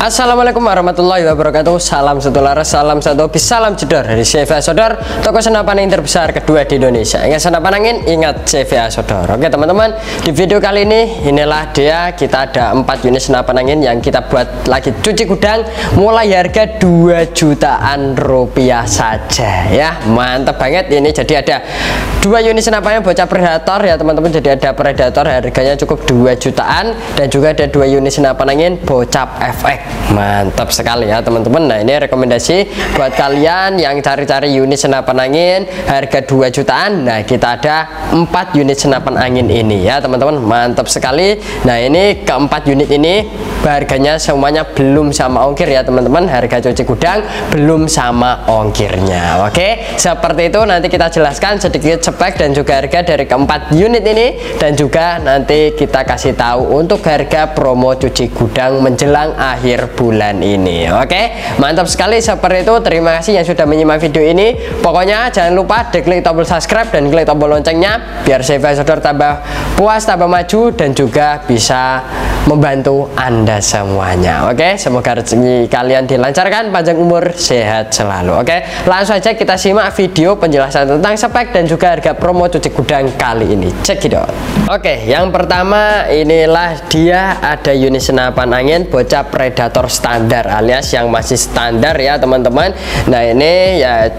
Assalamualaikum warahmatullahi wabarakatuh. Salam satu laras, salam satu bis, salam jedor. Dari CVA Sodor, toko senapan angin terbesar kedua di Indonesia. Ingat senapan angin, ingat CVA Sodor Oke teman-teman, di video kali ini Inilah dia, kita ada 4 unit senapan angin Yang kita buat lagi cuci gudang Mulai harga 2 jutaan rupiah saja Ya, mantap banget. Ini jadi ada dua unit senapan angin bocah predator ya teman-teman. Jadi ada predator harganya cukup 2 jutaan. Dan juga ada dua unit senapan angin bocap FX mantap sekali ya teman-teman. Nah ini rekomendasi buat kalian yang cari-cari unit senapan angin harga 2 jutaan. Nah kita ada 4 unit senapan angin ini ya teman-teman. Mantap sekali. Nah ini keempat unit ini harganya semuanya belum sama ongkir ya teman-teman. Harga cuci gudang belum sama ongkirnya. Oke seperti itu. Nanti kita jelaskan sedikit spek dan juga harga dari keempat unit ini. Dan juga nanti kita kasih tahu untuk harga promo cuci gudang menjelang akhir bulan ini. Oke mantap sekali seperti itu. Terima kasih yang sudah menyimak video ini. Pokoknya jangan lupa diklik tombol subscribe dan klik tombol loncengnya biar saya Sodor tambah puas tambah maju dan juga bisa membantu anda semuanya oke? Semoga rezeki kalian dilancarkan panjang umur sehat selalu oke? Langsung saja kita simak video penjelasan tentang spek dan juga harga promo cuci gudang kali ini. Cek it out. Oke yang pertama inilah dia ada unit senapan angin bocah predator standar alias yang masih standar ya teman-teman. Nah ini ya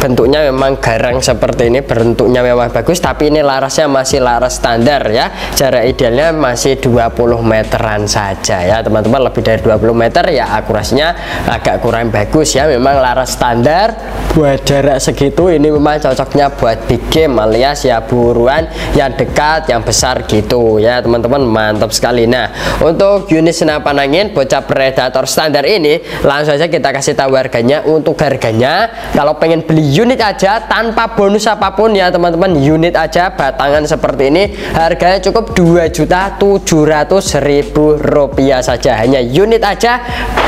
bentuknya memang garang seperti ini bentuknya memang bagus tapi ini larasnya masih laras standar ya. Jarak idealnya masih 20 meteran saja ya teman-teman. Lebih dari 20 meter ya akurasinya agak kurang bagus ya. Memang laras standar. Buat jarak segitu ini memang cocoknya buat big game alias ya buruan yang dekat yang besar gitu ya teman-teman. Mantap sekali. Nah untuk unit senapan angin bocah predator standar ini langsung saja kita kasih tahu harganya. Untuk harganya kalau pengen beli unit aja tanpa bonus apa pun ya teman-teman. Unit aja batangan seperti ini. Harganya cukup 2.700.000 rupiah saja. Hanya unit aja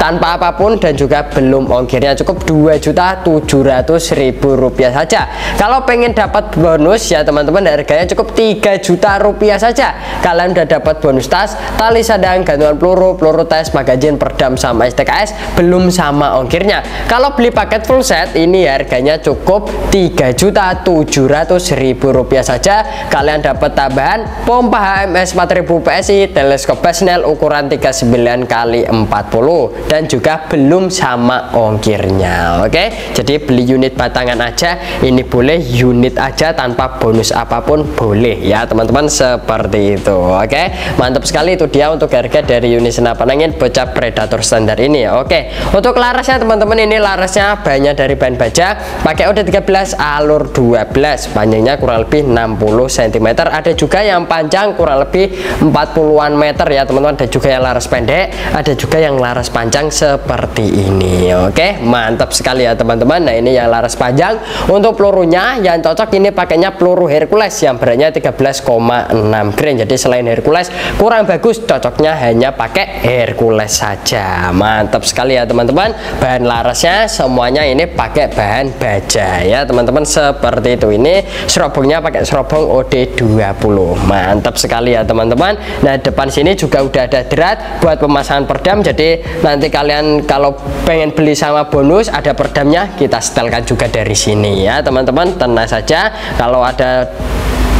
tanpa apa pun dan juga belum ongkirnya. Cukup 2.700.000 rupiah saja. Kalau pengen dapat bonus ya teman-teman harganya cukup 3 juta saja. Kalian udah dapat bonus tas tali sadang gantungan peluru peluru tes magazin perdam sama STKS belum sama ongkirnya. Kalau beli paket full set ini harganya cukup 3.700.000 rupiah saja. Kalian dapat tambahan pompa HMS 4000 PSI teleskop Basnel ukuran 39 kali 40 dan juga belum sama ongkirnya oke? Jadi beli unit batangan aja ini boleh unit aja tanpa bonus apa pun boleh ya teman-teman seperti itu oke? Mantap sekali itu dia untuk harga dari unit senapan angin bocah predator standar ini oke? Untuk larasnya teman-teman ini larasnya banyak dari bahan baja. Pakai OD 13 alur 12 panjangnya kurang lebih 60 cm ada juga yang panjang kurang lebih 40-an meter ya teman-teman. Ada juga yang laras pendek ada juga yang laras panjang seperti ini. Oke mantap sekali ya teman-teman. Nah ini yang laras panjang. Untuk pelurunya yang cocok ini pakainya peluru Hercules yang beratnya 13,6 grain jadi selain Hercules kurang bagus cocoknya hanya pakai Hercules saja. Mantap sekali ya teman-teman. Bahan larasnya semuanya ini pakai bahan baja ya teman-teman. Seperti itu. Ini serobongnya pakai serobong OD20 mantap sekali ya teman-teman. Nah depan sini juga udah ada drat buat pemasangan perdam. Jadi nanti kalian kalau pengen beli sama bonus ada perdamnya kita setelkan juga dari sini ya teman-teman. Tenang saja. Kalau ada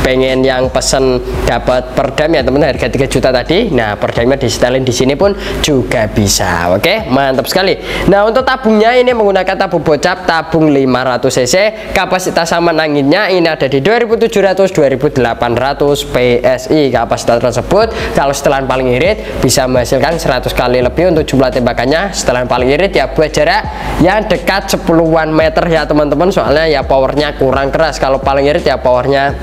pengen yang pesen dapat perdam ya teman harga 3 juta tadi. Nah perdamnya di setelin di sini pun juga bisa oke? Mantap sekali. Nah untuk tabungnya ini menggunakan tabung bocap tabung 500 cc. Kapasitas saman anginnya ini ada di 2700 2800 PSI kapasitas tersebut. Kalau setelan paling irit bisa menghasilkan 100 kali lebih untuk jumlah tembakannya. Setelan paling irit ya buat jarak yang dekat 10-an meter ya teman-teman. Soalnya ya powernya kurang keras. Kalau paling irit ya powernya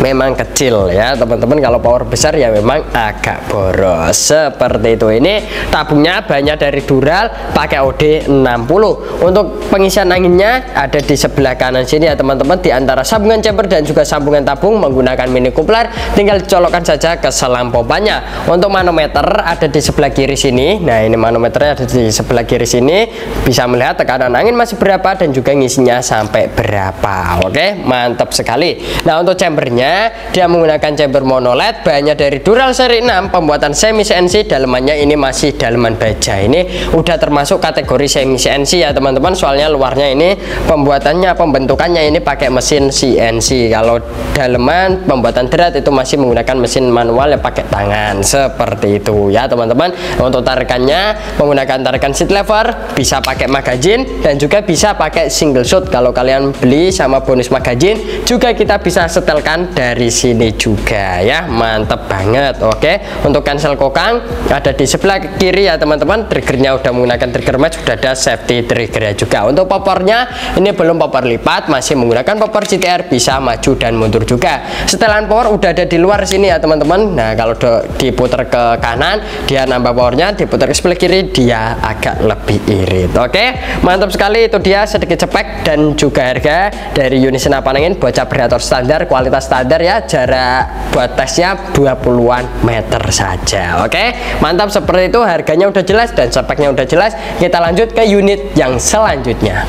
memang kecil ya. Teman-teman kalau power besar ya memang agak boros. Seperti itu. Ini tabungnya banyak dari Dural pakai OD 60 untuk pengisian anginnya ada di sebelah kanan sini ya teman-teman. Di antara sambungan chamber dan juga sambungan tabung menggunakan mini coupler tinggal dicolokkan saja ke selang pompanya untuk manometer ada di sebelah kiri sini. Nah ini manometernya ada di sebelah kiri sini. Bisa melihat tekanan angin masih berapa dan juga ngisinya sampai berapa. Oke mantap sekali. Nah untuk chambernya dalamnya dia menggunakan chamber monoled bahannya dari Dural seri 6 pembuatan semi CNC dalamannya ini masih dalaman baja. Ini udah termasuk kategori semi CNC ya teman-teman. Soalnya luarnya ini pembuatannya pembentukannya ini pakai mesin CNC kalau dalaman pembuatan berat itu masih menggunakan mesin manual yang pakai tangan. Seperti itu ya teman-teman. Untuk tarikannya menggunakan tarikan seat lever bisa pakai magazine dan juga bisa pakai single shot. Kalau kalian beli sama bonus magazine juga kita bisa setelkan dari sini juga ya. Mantep banget oke. Untuk cancel kokang ada di sebelah kiri ya teman-teman. Triggernya udah menggunakan trigger match sudah ada safety triggernya juga. Untuk popornya ini belum popor lipat masih menggunakan popor GTR bisa maju dan mundur juga. Setelan power udah ada di luar sini ya teman-teman. Nah kalau diputar ke kanan dia nambah powernya diputar ke sebelah kiri dia agak lebih irit oke. Mantap sekali itu dia sedikit cepek dan juga harga dari unit senapan angin bocah predator standar kualitas standar ya jarak buat tesnya 20-an meter saja oke? Mantap seperti itu harganya udah jelas dan speknya udah jelas. Kita lanjut ke unit yang selanjutnya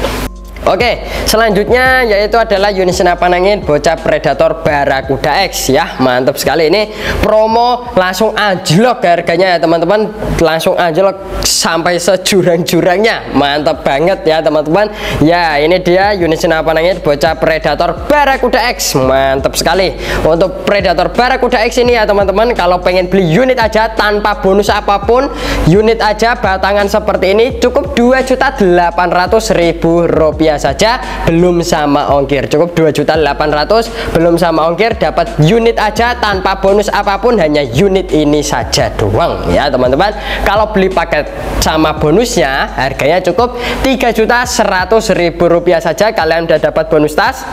Oke, selanjutnya yaitu adalah unit senapan angin bocah predator Barakuda X ya. Mantap sekali ini promo langsung anjlok harganya ya teman-teman. Langsung anjlok sampai sejurang-jurangnya. Mantap banget ya teman-teman. Ya, ini dia unit senapan angin bocah predator Barakuda X. Mantap sekali. Untuk predator Barakuda X ini ya teman-teman, kalau pengen beli unit aja tanpa bonus apa pun, unit aja batangan seperti ini cukup 2.800.000 rupiah saja belum sama ongkir. Cukup 2.800 belum sama ongkir dapat unit aja tanpa bonus apa pun hanya unit ini saja doang. Ya teman-teman kalau beli paket sama bonusnya harganya cukup 3.100.000 rupiah saja. Kalian udah dapat bonus tas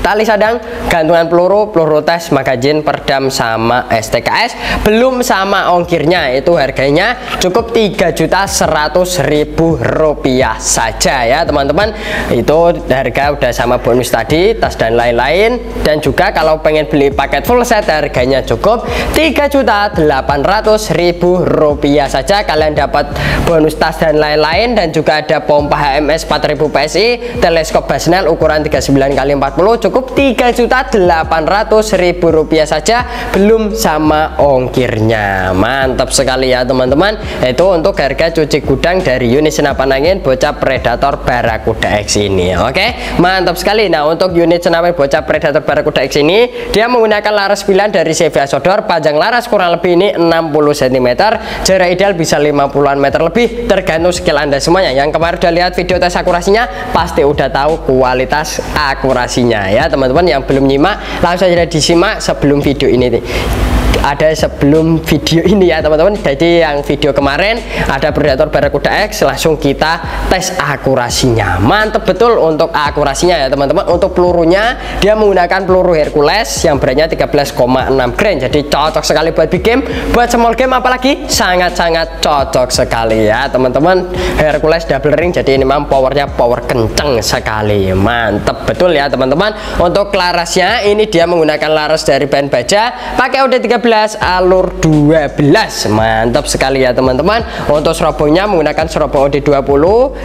tali sadang gantungan peluru, peluru tes, magazin, perdam sama STKS belum sama ongkirnya itu harganya cukup 3 juta rupiah saja ya teman-teman. Itu harga udah sama bonus tadi tas dan lain-lain. Dan juga kalau pengen beli paket full set harganya cukup 3 juta rupiah saja. Kalian dapat bonus tas dan lain-lain. Dan juga ada pompa HMS 4000 PSI teleskop Basnel ukuran 39x40 cukup 3 juta Rp1.800.000 saja belum sama ongkirnya. Mantap sekali ya teman-teman. Itu untuk harga cuci gudang dari unit senapan angin bocah predator barakuda X ini. Oke mantap sekali. Nah untuk unit senapan bocah predator barakuda X ini dia menggunakan laras pilihan dari CV Sodor panjang laras kurang lebih ini 60 cm jarak ideal bisa 50-an meter lebih tergantung skill anda semuanya. Yang kemarin udah lihat video tes akurasinya pasti udah tahu kualitas akurasinya ya teman-teman. Yang belum nyimak langsung saja disimak sebelum video ini ada sebelum video ini ya teman-teman. Jadi yang video kemarin ada Predator Barakuda X langsung kita tes akurasinya. Mantep betul untuk akurasinya ya teman-teman. Untuk pelurunya dia menggunakan peluru Hercules yang beratnya 13,6 gram jadi cocok sekali buat big game buat small game apalagi sangat-sangat cocok sekali ya teman-teman. Hercules double ring jadi ini memang powernya power kenceng sekali. Mantep betul ya teman-teman. Untuk larasnya ini dia menggunakan laras dari bahan baja pakai OD 13 alur 12 mantap sekali ya teman-teman. Untuk serobongnya menggunakan serobong OD20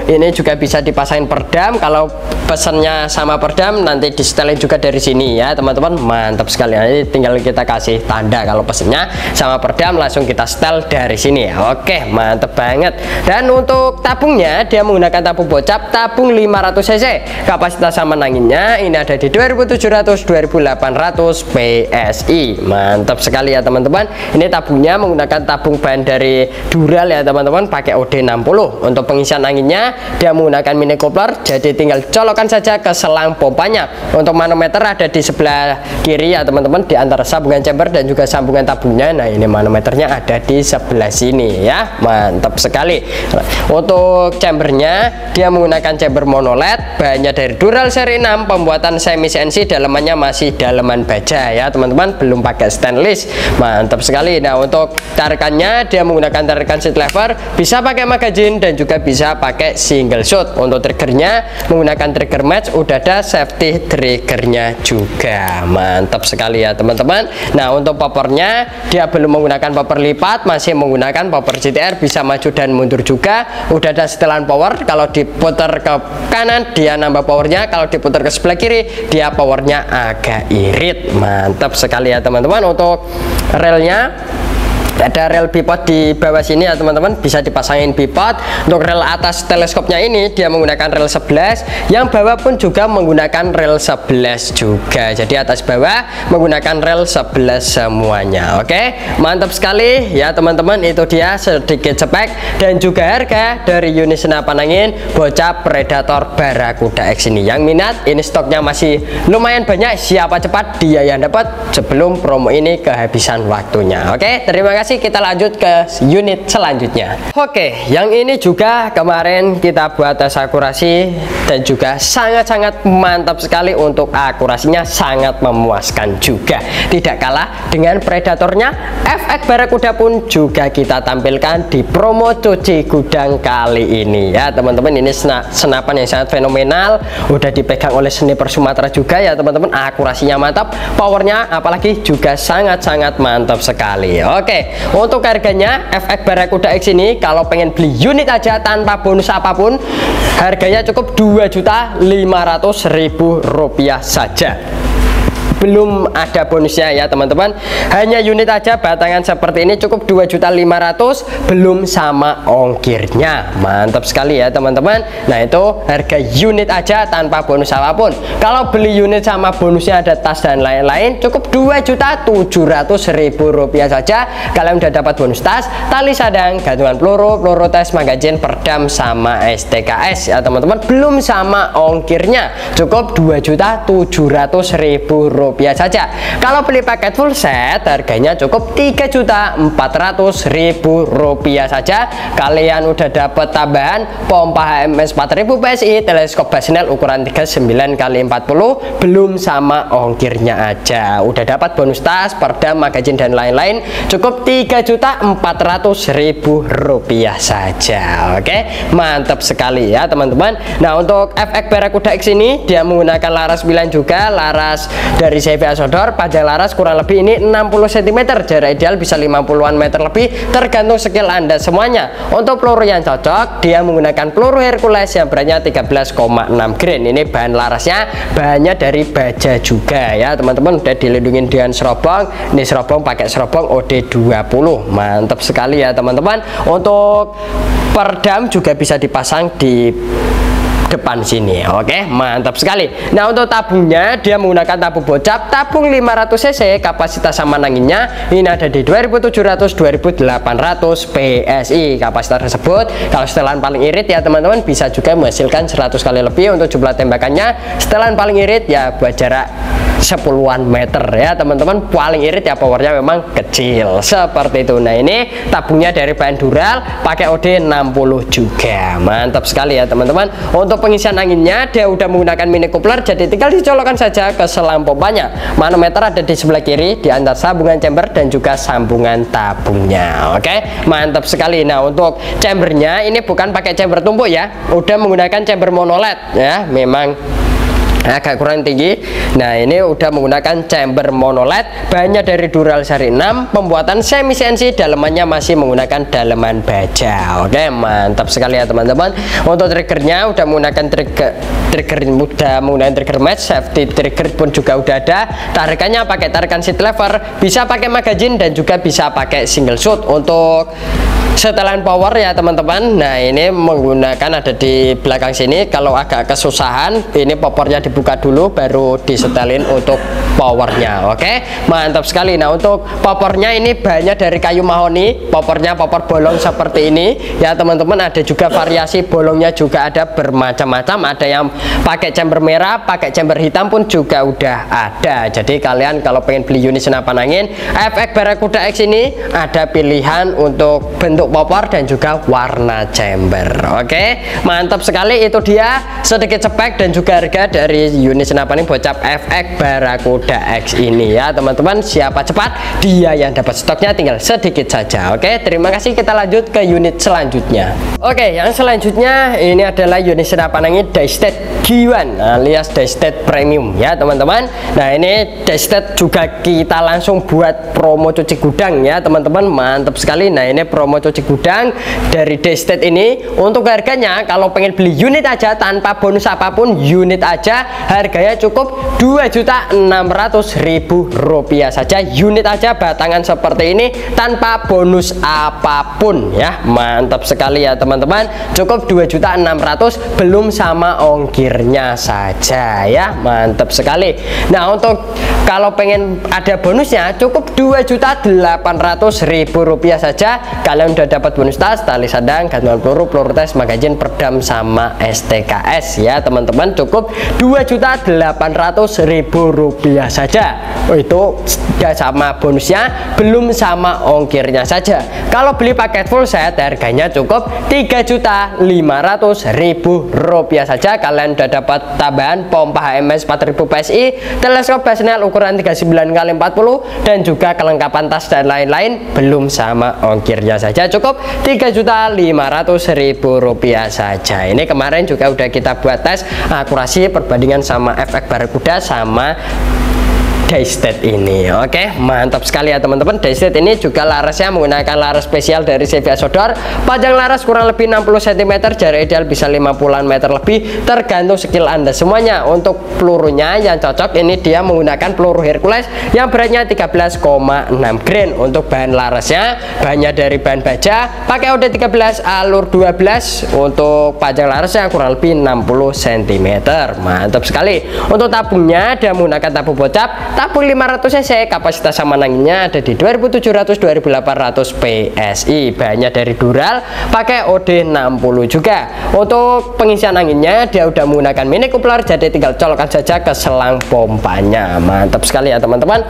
ini juga bisa dipasangin perdam. Kalau pesannya sama perdam nanti di juga dari sini ya teman-teman. Mantap sekali nanti tinggal kita kasih tanda kalau pesannya sama perdam langsung kita setel dari sini ya. Oke mantap banget. Dan untuk tabungnya dia menggunakan tabung bocap tabung 500 cc. Kapasitas sama anginnya ini ada di 2700 2800 PSI mantap sekali ya ya teman-teman. Ini tabungnya menggunakan tabung ban dari Dural ya teman-teman. Pakai OD60 untuk pengisian anginnya dia menggunakan mini coupler jadi tinggal colokan saja ke selang pompanya. Untuk manometer ada di sebelah kiri ya teman-teman. Di antara sambungan chamber dan juga sambungan tabungnya. Nah ini manometernya ada di sebelah sini ya. Mantap sekali. Untuk chambernya dia menggunakan chamber monoled. Bahannya dari Dural seri 6 pembuatan semi CNC dalamannya masih dalaman baja ya teman-teman. Belum pakai stainless mantap sekali. Nah untuk tarikannya dia menggunakan tarikan seat lever bisa pakai magazine dan juga bisa pakai single shot. Untuk triggernya menggunakan trigger match udah ada safety triggernya juga. Mantap sekali ya teman-teman. Nah untuk popornya dia belum menggunakan popor lipat masih menggunakan popor GTR bisa maju dan mundur juga. Udah ada setelan power kalau diputar ke kanan dia nambah powernya. Kalau diputar ke sebelah kiri dia powernya agak irit. Mantap sekali ya teman-teman. Untuk relnya ada rel bipod di bawah sini ya teman-teman. Bisa dipasangin bipod. Untuk rel atas teleskopnya ini dia menggunakan rel 11 yang bawah pun juga menggunakan rel 11 juga. Jadi atas bawah menggunakan rel 11 semuanya. Oke? Mantap sekali. Ya teman-teman itu dia sedikit spek. Dan juga harga dari unit senapan angin bocah predator barakuda X ini. Yang minat ini stoknya masih lumayan banyak. Siapa cepat dia yang dapat sebelum promo ini kehabisan waktunya. Oke? Terima kasih kasih kita lanjut ke unit selanjutnya. Oke yang ini juga kemarin kita buat tes akurasi dan juga sangat-sangat mantap sekali untuk akurasinya sangat memuaskan juga. Tidak kalah dengan predatornya FX Barakuda pun juga kita tampilkan di promo cuci gudang kali ini. Ya teman-teman ini senapan yang sangat fenomenal udah dipegang oleh sniper Sumatera juga ya teman-teman. Akurasinya mantap powernya apalagi juga sangat-sangat mantap sekali. Oke untuk harganya FX Barakuda X ini kalau pengen beli unit aja tanpa bonus apa pun harganya cukup 2.500.000 rupiah saja belum ada bonusnya ya teman-teman. Hanya unit aja batangan seperti ini cukup 2.500 belum sama ongkirnya. Mantap sekali ya teman-teman. Nah itu harga unit aja tanpa bonus apa pun. Kalau beli unit sama bonusnya ada tas dan lain-lain cukup 2.700.000 rupiah saja. Kalian udah dapat bonus tas tali sadang gantungan peluru peluru tes magazin perdam sama STKS ya teman-teman belum sama ongkirnya. Cukup 2.700.000 rupiah rupiah saja. Kalau beli paket full set harganya cukup ribu rupiah saja. Kalian udah dapat tambahan pompa HMS 4000 PSI teleskop Basnel ukuran 39 kali 40 belum sama ongkirnya aja. Udah dapat bonus tas perdam magazin dan lain-lain cukup ribu rupiah saja. Oke mantap sekali ya teman-teman. Nah untuk FX Barakuda X ini dia menggunakan laras 9 juga laras dari dari CV Asodor panjang laras kurang lebih ini 60 cm jarak ideal bisa 50an meter lebih tergantung skill anda semuanya. Untuk peluru yang cocok dia menggunakan peluru Hercules yang beratnya 13,6 grain. Ini bahan larasnya bahannya dari baja juga ya teman-teman. Udah dilindungi dengan serobong ini serobong pakai serobong OD20 mantap sekali ya teman-teman. Untuk perdam juga bisa dipasang di depan sini oke? Mantap sekali. Nah untuk tabungnya dia menggunakan tabung bocap tabung 500 cc kapasitas sama anginnya ini ada di 2700 2800 PSI kapasitas tersebut. Kalau setelan paling irit ya teman-teman bisa juga menghasilkan 100 kali lebih untuk jumlah tembakannya. Setelan paling irit ya buat jarak sepuluhan meter ya teman-teman. Paling irit ya powernya memang kecil. Seperti itu. Nah ini tabungnya dari bahan dural pakai OD 60 juga. Mantap sekali ya teman-teman. Untuk pengisian anginnya dia udah menggunakan mini coupler jadi tinggal dicolokkan saja ke selang pompanya manometer ada di sebelah kiri di antara sambungan chamber dan juga sambungan tabungnya. Oke mantap sekali. Nah untuk chambernya ini bukan pakai chamber tumpuk ya. Udah menggunakan chamber monoled ya memang agak kurang tinggi. Nah ini udah menggunakan chamber monoled. Banyak dari dural seri 6 pembuatan semi CNC dalemannya masih menggunakan daleman baja. Oke mantap sekali ya teman-teman. Untuk triggernya udah menggunakan trigger trigger mudah menggunakan trigger match safety trigger pun juga udah ada. Tarikannya pakai tarikan seat lever bisa pakai magazine dan juga bisa pakai single shot. Untuk setelan power ya teman-teman. Nah ini menggunakan ada di belakang sini. Kalau agak kesusahan ini popornya dibuka dulu baru disetelin untuk powernya. Oke? Mantap sekali. Nah untuk popornya ini banyak dari kayu mahoni. Popornya popor bolong seperti ini. Ya teman-teman ada juga variasi bolongnya juga ada bermacam-macam. Ada yang pakai chamber merah pakai chamber hitam pun juga udah ada. Jadi kalian kalau pengen beli unit senapan angin FX Barakuda X ini ada pilihan untuk bentuk untuk popor dan juga warna chamber. Oke mantap sekali. Itu dia sedikit spek dan juga harga dari unit senapan ini bocap FX Barakuda X ini ya teman-teman. Siapa cepat dia yang dapat stoknya tinggal sedikit saja. Oke terima kasih. Kita lanjut ke unit selanjutnya oke yang selanjutnya ini adalah unit senapan angin Daystat G1 alias Daystat Premium ya teman-teman. Nah ini Daystat juga kita langsung buat promo cuci gudang ya teman-teman. Mantap sekali. Nah ini promo cuci gudang dari Daystat ini. Untuk harganya kalau pengen beli unit aja tanpa bonus apa pun unit aja harganya cukup 2.600.000 rupiah saja. Unit aja batangan seperti ini tanpa bonus apa pun ya. Mantap sekali ya teman-teman. Cukup 2.600 belum sama ongkirnya saja ya. Mantap sekali. Nah untuk kalau pengen ada bonusnya cukup 2.800.000 rupiah saja. Kalian udah dapat bonus tas tali sadang gantungan peluru peluru tes magazin perdam sama STKS ya teman-teman. Cukup 2.800.000 rupiah saja. Oh, itu sudah sama bonusnya belum sama ongkirnya saja. Kalau beli paket full set harganya cukup 3.500.000 rupiah saja. Kalian udah dapat tambahan pompa HMS 4000 PSI teleskop Basnel ukuran 39 x 40 dan juga kelengkapan tas dan lain-lain. Belum sama ongkirnya saja. Cukup 3.500.000 rupiah saja. Ini kemarin juga udah kita buat tes akurasi perbandingan sama efek barakuda sama Daystat ini oke? Mantap sekali ya teman-teman. Daystat ini juga larasnya menggunakan laras spesial dari CV Sodor. Panjang laras kurang lebih 60 cm jarak ideal bisa 50 meter lebih. Tergantung skill anda semuanya. Untuk pelurunya yang cocok ini dia menggunakan peluru Hercules yang beratnya 13,6 grain. Untuk bahan larasnya bahannya dari bahan baja pakai OD 13 alur 12 untuk panjang larasnya kurang lebih 60 cm mantap sekali. Untuk tabungnya dia menggunakan tabung bocap tabung 500 cc kapasitas sama anginnya ada di 2700 2800 PSI bahannya dari Dural pakai OD 60 juga. Untuk pengisian anginnya dia udah menggunakan mini coupler jadi tinggal colokkan saja ke selang pompanya. Mantap sekali ya teman-teman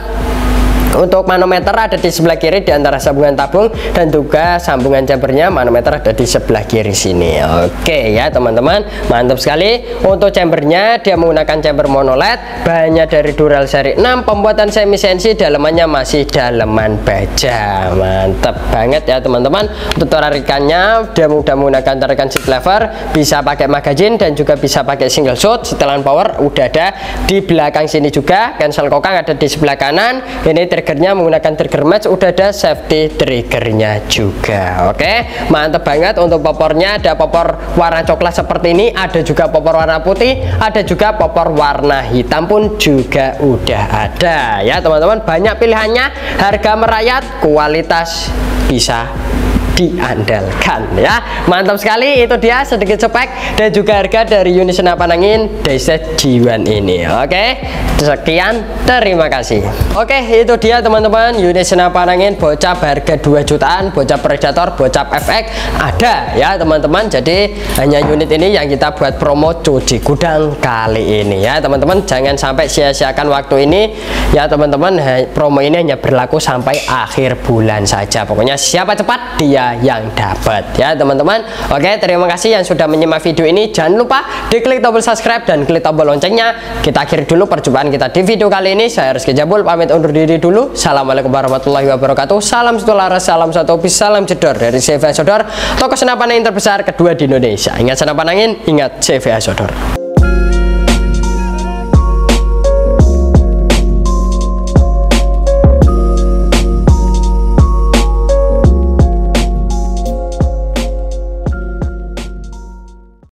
untuk manometer ada di sebelah kiri di antara sambungan tabung dan juga sambungan chambernya manometer ada di sebelah kiri sini. Oke ya teman-teman. Mantap sekali. Untuk chambernya dia menggunakan chamber monoled. Bahannya dari Dural seri 6 pembuatan semi sensi dalamannya masih dalaman baja. Mantap banget ya teman-teman. Untuk tarikannya dia mudah menggunakan tarikan seat lever bisa pakai magazine dan juga bisa pakai single shot setelan power udah ada. Di belakang sini juga cancel kokang ada di sebelah kanan. Ini triggernya menggunakan trigger match udah ada safety triggernya juga. Oke mantap banget untuk popornya. Ada popor warna coklat seperti ini ada juga popor warna putih ada juga popor warna hitam pun juga udah ada. Ya teman-teman banyak pilihannya. Harga merayat kualitas bisa diandalkan ya. Mantap sekali itu dia sedikit spek dan juga harga dari unit senapan angin Dayset G1 ini. Oke sekian terima kasih. Oke itu dia teman-teman unit senapan angin bocap harga 2 jutaan bocap predator bocap FX ada ya teman-teman. Jadi hanya unit ini yang kita buat promo cuci gudang kali ini ya teman-teman. Jangan sampai sia-siakan waktu ini ya teman-teman. Promo ini hanya berlaku sampai akhir bulan saja. Pokoknya siapa cepat dia yang dapat. Ya teman-teman. Oke terima kasih yang sudah menyimak video ini. Jangan lupa diklik tombol subscribe dan klik tombol loncengnya. Kita akhiri dulu perjumpaan kita di video kali ini. Saya Rizky Jabul pamit undur diri dulu. Assalamualaikum warahmatullahi wabarakatuh. Salam satu laras salam satu bis salam jedor dari CV Sodor. Toko senapan angin terbesar kedua di Indonesia. Ingat senapan angin ingat CV Sodor